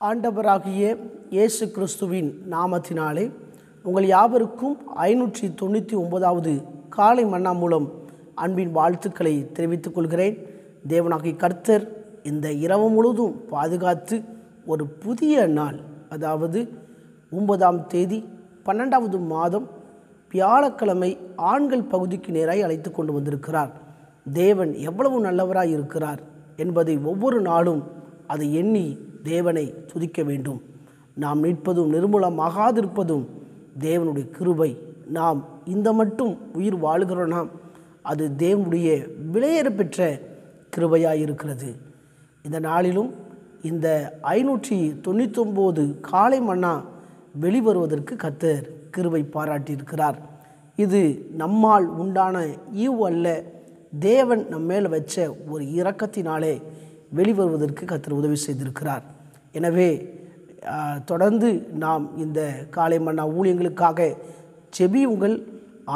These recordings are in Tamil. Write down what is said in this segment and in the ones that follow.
ஆண்டவராகிய இயேசு கிறிஸ்துவின் நாமத்தினாலே உங்கள் யாவருக்கும் ஐநூற்றி தொண்ணூற்றி ஒன்பதாவது காலை மன்னா மூலம் அன்பின் வாழ்த்துக்களை தெரிவித்துக் கொள்கிறேன். தேவனாகி கர்த்தர் இந்த இரவு முழுவதும் பாதுகாத்து ஒரு புதிய நாள் அதாவது ஒன்பதாம் தேதி பன்னெண்டாவது மாதம் வியாழக்கிழமை ஆண்கள் பகுதிக்கு நேராய் அழைத்து கொண்டு வந்திருக்கிறார். தேவன் எவ்வளவு நல்லவராய் இருக்கிறார் என்பதை ஒவ்வொரு நாளும் அதை எண்ணி தேவனை துதிக்க வேண்டும். நாம் நிற்பதும் நிர்மூலமாகாதிருப்பதும் தேவனுடைய கிருபை. நாம் இந்த மட்டும் உயிர் வாழ்கிறோம் அது தேவனுடைய விலையேற பெற்ற கிருபையாக இருக்கிறது இந்த நாளிலும் இந்த ஐநூற்றி தொண்ணூத்தொம்போது காலை மன்னா வெளிவருவதற்கு கத்தர் கிருபை பாராட்டியிருக்கிறார். இது நம்மால் உண்டான ஈவு அல்ல. தேவன் நம்ம மேலே வச்ச ஒரு இரக்கத்தினாலே வெளிவருவதற்கு கத்தர் உதவி செய்திருக்கிறார். எனவே தொடர்ந்து நாம் இந்த காலை மன்னா ஊழியங்களுக்காக செபியுங்கள்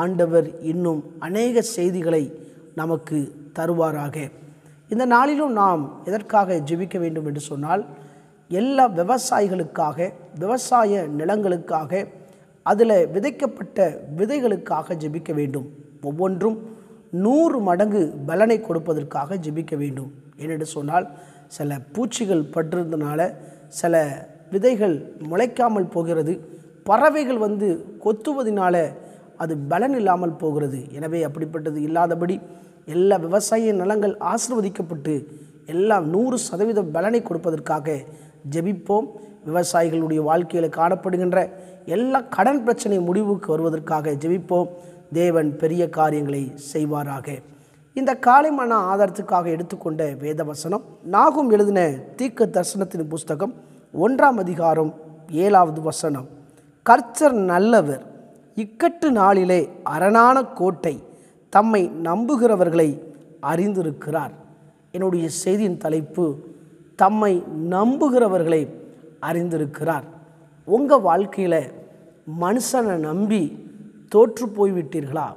ஆண்டவர் இன்னும் அநேக செய்திகளை நமக்கு தருவாராக. இந்த நாளிலும் நாம் எதற்காக ஜெபிக்க வேண்டும் என்று சொன்னால் எல்லா விவசாயிகளுக்காக விவசாய நிலங்களுக்காக அதில் விதைக்கப்பட்ட விதைகளுக்காக ஜெபிக்க வேண்டும். ஒவ்வொன்றும் நூறு மடங்கு பலனை கொடுப்பதற்காக ஜெபிக்க வேண்டும். ஏனென்று சொன்னால் சில பூச்சிகள் பட்டிருந்தனால சில விதைகள் முளைக்காமல் போகிறது பறவைகள் வந்து கொத்துவதனால அது பலன் இல்லாமல் போகிறது. எனவே அப்படிப்பட்டது இல்லாதபடி எல்லா விவசாய நிலங்கள் ஆசிர்வதிக்கப்பட்டு எல்லாம் நூறு சதவீதம் பலனை கொடுப்பதற்காக ஜெபிப்போம். விவசாயிகளுடைய வாழ்க்கையில் காணப்படுகின்ற எல்லா கடன் பிரச்சனை முடிவுக்கு வருவதற்காக ஜெபிப்போம். தேவன் பெரிய காரியங்களை செய்வாராக. இந்த காலை ஆதாரத்துக்காக எடுத்துக்கொண்ட வேத வசனம் நாகும் எழுதின தீக்க தரிசனத்தின் புஸ்தகம் ஒன்றாம் அதிகாரம் ஏழாவது வசனம். கர்ச்சர் நல்லவர் இக்கட்டு நாளிலே அரணான கோட்டை தம்மை நம்புகிறவர்களை அறிந்திருக்கிறார். என்னுடைய செய்தியின் தலைப்பு தம்மை நம்புகிறவர்களை அறிந்திருக்கிறார். உங்கள் வாழ்க்கையில் மனுஷனை நம்பி தோற்று போய்விட்டீர்களா?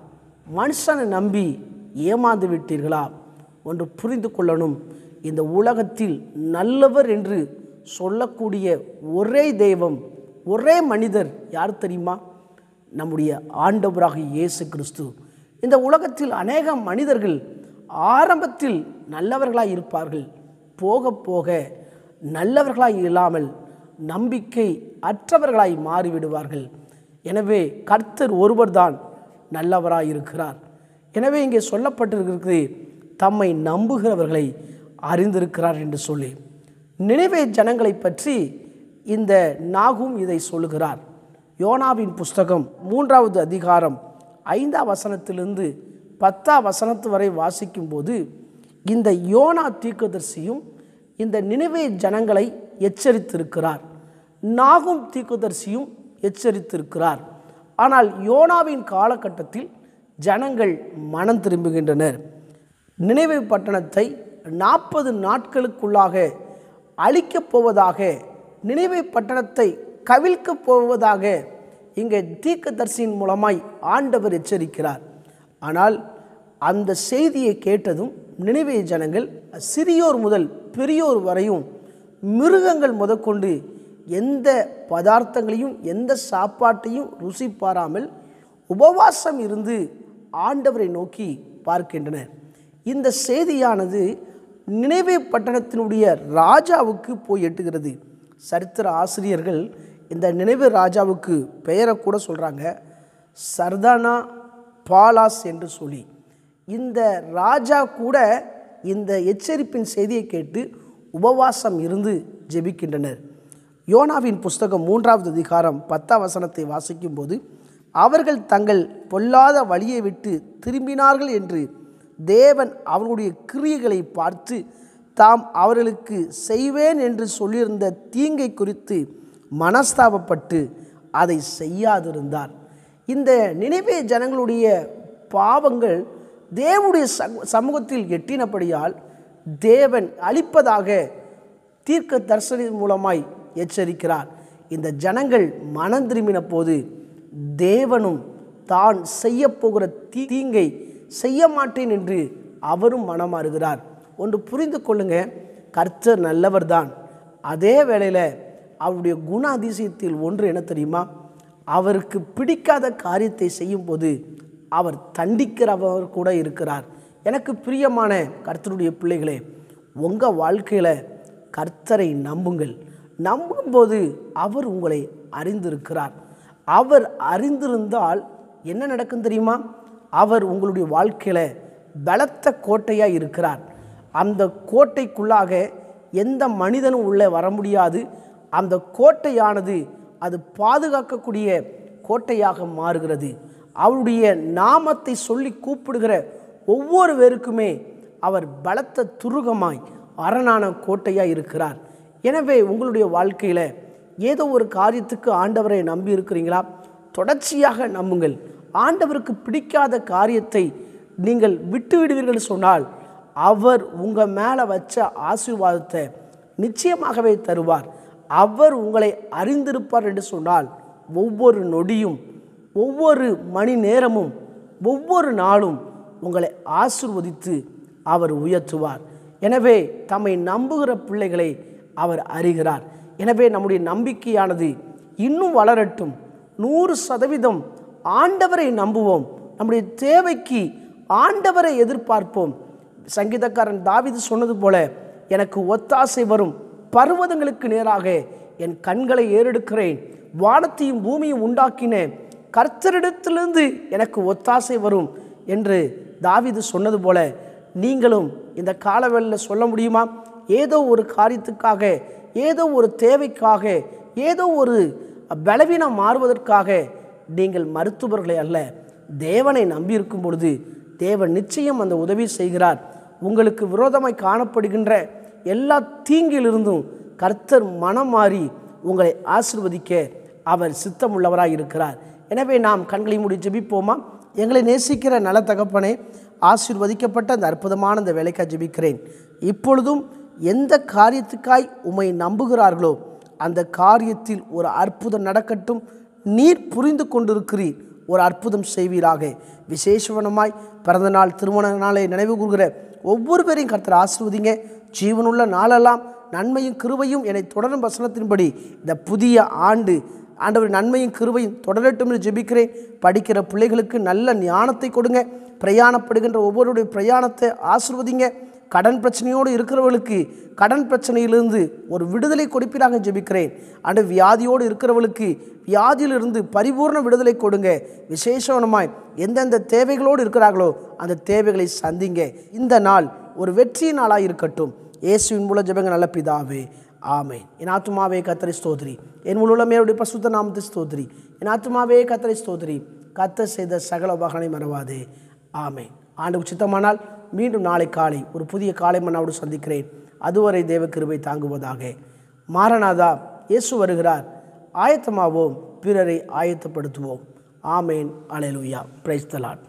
மனுஷனை நம்பி ஏமாந்து விட்டீர்களா ஒன்று புரிந்து கொள்ளணும். இந்த உலகத்தில் நல்லவர் என்று சொல்லக்கூடிய ஒரே தெய்வம் ஒரே மனிதர் யார் தெரியுமா? நம்முடைய ஆண்டவராக இயேசு கிறிஸ்து. இந்த உலகத்தில் அநேக மனிதர்கள் ஆரம்பத்தில் நல்லவர்களாய் இருப்பார்கள். போக போக நல்லவர்களாய் இல்லாமல் நம்பிக்கை அற்றவர்களாய் மாறிவிடுவார்கள். எனவே கர்த்தர் ஒருவர்தான் நல்லவராக இருக்கிறார் எனவே இங்கே சொல்லப்பட்டிருக்கிறது தம்மை நம்புகிறவர்களை அறிந்திருக்கிறார் என்று சொல்லி. நினைவே ஜனங்களை பற்றி இந்த நாகும் இதை சொல்லுகிறார். யோனாவின் புஸ்தகம் மூன்றாவது அதிகாரம் ஐந்தாம் வசனத்திலிருந்து பத்தாம் வசனத்து வரை வாசிக்கும்போது இந்த யோனா தீக்குதர்சியும் இந்த நினைவே ஜனங்களை எச்சரித்திருக்கிறார். நாகும் தீக்குதர்சியும் எச்சரித்திருக்கிறார். ஆனால் யோனாவின் காலகட்டத்தில் ஜனங்கள் மனம் திரும்புகின்றனர். நினைவு பட்டணத்தை நாற்பது நாட்களுக்குள்ளாக அழிக்கப் போவதாக நினைவு பட்டணத்தை கவிழ்க்கப் போவதாக இங்கே தீக்கதர்சியின் மூலமாய் ஆண்டவர் எச்சரிக்கிறார். ஆனால் அந்த செய்தியை கேட்டதும் நினைவே ஜனங்கள் சிறியோர் முதல் பெரியோர் வரையும் மிருகங்கள் முதற்கொண்டு எந்த பதார்த்தங்களையும் எந்த சாப்பாட்டையும் ருசி பாராமல் உபவாசம் இருந்து ஆண்டவரை நோக்கி பார்க்கின்றனர். இந்த செய்தியானது நினைவே பட்டணத்தினுடைய ராஜாவுக்கு போய் எட்டுகிறது. சரித்திர ஆசிரியர்கள் இந்த நினைவு ராஜாவுக்கு பெயரை கூட சொல்கிறாங்க சர்தானா பாலாஸ் என்று சொல்லி. இந்த ராஜா கூட இந்த எச்சரிப்பின் செய்தியை கேட்டு உபவாசம் இருந்து ஜெபிக்கின்றனர். யோனாவின் புஸ்தகம் மூன்றாவது அதிகாரம் பத்தாம் வசனத்தை வாசிக்கும்போது அவர்கள் தங்கள் பொல்லாத வழியை விட்டு திரும்பினார்கள் என்று தேவன் அவர்களுடைய கிரியைகளை பார்த்து தாம் அவர்களுக்கு செய்வேன் என்று சொல்லியிருந்த தீங்கை குறித்து மனஸ்தாபப்பட்டு அதை செய்யாதிருந்தார். இந்த நினைவே ஜனங்களுடைய பாவங்கள் தேவனுடைய சமூ- சமூகத்தில் எட்டினபடியால் தேவன் அழிப்பதாக தீர்க்க தரிசனின் மூலமாய் எச்சரிக்கிறார். இந்த ஜனங்கள் மனம் திரும்பின போது தேவனும் தான் செய்ய போகிற தீங்கை செய்ய மாட்டேன் என்று அவரும் மனமாறுகிறார். ஒன்று புரிந்து கொள்ளுங்க கர்த்தர் நல்லவர்தான். அதே வேளையில் அவருடைய குண அதிசயத்தில் ஒன்று என்ன தெரியுமா? அவருக்கு பிடிக்காத காரியத்தை செய்யும்போது அவர் தண்டிக்கிறவர் கூட இருக்கிறார். எனக்கு பிரியமான கர்த்தருடைய பிள்ளைகளே உங்கள் வாழ்க்கையில் கர்த்தரை நம்புங்கள். நம்பும்போது அவர் உங்களை அறிந்திருக்கிறார். அவர் அறிந்திருந்தால் என்ன நடக்கும் தெரியுமா? அவர் உங்களுடைய வாழ்க்கையில் பலத்த கோட்டையாக இருக்கிறார். அந்த கோட்டைக்குள்ளாக எந்த மனிதனும் உள்ளே வர முடியாது. அந்த கோட்டையானது அது பாதுகாக்கக்கூடிய கோட்டையாக மாறுகிறது. அவருடைய நாமத்தை சொல்லி கூப்பிடுகிற ஒவ்வொரு பேருக்குமே அவர் பலத்த துருகமாய் அரணான கோட்டையாக இருக்கிறார். எனவே உங்களுடைய வாழ்க்கையில் ஏதோ ஒரு காரியத்துக்கு ஆண்டவரை நம்பி இருக்கிறீங்களா? தொடர்ச்சியாக நம்புங்கள். ஆண்டவருக்கு பிடிக்காத காரியத்தை நீங்கள் விட்டு விடுவீர்கள் சொன்னால் அவர் உங்கள் மேலே வச்ச ஆசீர்வாதத்தை நிச்சயமாகவே தருவார். அவர் உங்களை அறிந்திருப்பார் என்று சொன்னால் ஒவ்வொரு நொடியும் ஒவ்வொரு மணி நேரமும் ஒவ்வொரு நாளும் உங்களை ஆசிர்வதித்து அவர் உயர்த்துவார். எனவே தம்மை நம்புகிற பிள்ளைகளை அவர் அறிகிறார். எனவே நம்முடைய நம்பிக்கையானது இன்னும் வளரட்டும். நூறு சதவீதம் ஆண்டவரை நம்புவோம். நம்முடைய தேவைக்கு ஆண்டவரை எதிர்பார்ப்போம். சங்கீதக்காரன் தாவிது சொன்னது போல எனக்கு ஒத்தாசை வரும். பர்வதங்களுக்கு நேராக என் கண்களை ஏறெடுக்கிறேன். வானத்தையும் பூமியும் உண்டாக்கின கர்த்தரிடத்திலிருந்து எனக்கு ஒத்தாசை வரும் என்று தாவிது சொன்னது போல நீங்களும் இந்த காலவெளியில் சொல்ல முடியுமா? ஏதோ ஒரு காரியத்துக்காக ஏதோ ஒரு தேவைக்காக ஏதோ ஒரு பலவீனம் மாறுவதற்காக நீங்கள் மருத்துவர்களை அல்ல தேவனை நம்பியிருக்கும் பொழுது தேவன் நிச்சயம் அந்த உதவி செய்கிறார். உங்களுக்கு விரோதமாய் காணப்படுகின்ற எல்லா தீங்கிலிருந்தும் கர்த்தர் மனம் மாறி உங்களை ஆசிர்வதிக்க அவர் சித்தமுள்ளவராய் இருக்கிறார். எனவே நாம் கண்களை மூடி ஜெபிப்போமா? எங்களை நேசிக்கிற நல தகப்பனே ஆசிர்வதிக்கப்பட்ட அந்த அற்புதமான அந்த வேலைக்காக ஜெபிக்கிறேன். இப்பொழுதும் எந்த காரியத்துக்காய் உம்மை நம்புகிறார்களோ அந்த காரியத்தில் ஒரு அற்புதம் நடக்கட்டும். நீர் புரிந்து கொண்டிருக்கிறீர். ஒரு அற்புதம் செய்வீராக. விசேஷவனமாய் பிறந்த நாள் திருமண நாளை நினைவு கூறுகிற ஒவ்வொரு பேரையும் கர்த்தர் ஆசிர்வதிங்க. ஜீவனுள்ள நாளெல்லாம் நன்மையும் கிருவையும் என்னை தொடரும் வசனத்தின்படி இந்த புதிய ஆண்டு ஆண்டவர் நன்மையும் கிருவையும் தொடரட்டும் என்று ஜெபிக்கிறேன். படிக்கிற பிள்ளைகளுக்கு நல்ல ஞானத்தை கொடுங்க. பிரயாணப்படுகின்ற ஒவ்வொருடைய பிரயாணத்தை ஆசிர்வதிங்க. கடன் பிரச்சனையோடு இருக்கிறவர்களுக்கு கடன் பிரச்சனையிலிருந்து ஒரு விடுதலை கொடுப்பீராக ஜெபிக்கிறேன். அண்டு வியாதியோடு இருக்கிறவர்களுக்கு வியாதியிலிருந்து பரிபூர்ண விடுதலை கொடுங்க. விசேஷமாய் எந்தெந்த தேவைகளோடு இருக்கிறார்களோ அந்த தேவைகளை சந்திங்க. இந்த நாள் ஒரு வெற்றி நாளாக இருக்கட்டும். இயேசுவின் மூலம் ஜெபங்க நல்ல பிதாவே ஆமை என் ஆத்துமாவே கத்தரை ஸ்தோதிரி. என் முழுமையுடைய பசுத்த நாமத்து ஸ்தோத்ரி. என் ஆத்துமாவே கத்தரை ஸ்தோதிரி. கத்த செய்த சகல வகனை மறவாதே. ஆமை ஆண்டு சித்தமானால் மீண்டும் நாளை காலை ஒரு புதிய காலை மன்னாவோடு சந்திக்கிறேன். அதுவரை தேவ கிருபை தாங்குவதாக. மாரநாதா இயேசு வருகிறார். ஆயத்தமாவோம் பிறரை ஆயத்தப்படுத்துவோம். ஆமேன். அலையலுயா. பிரைஸ்தலான்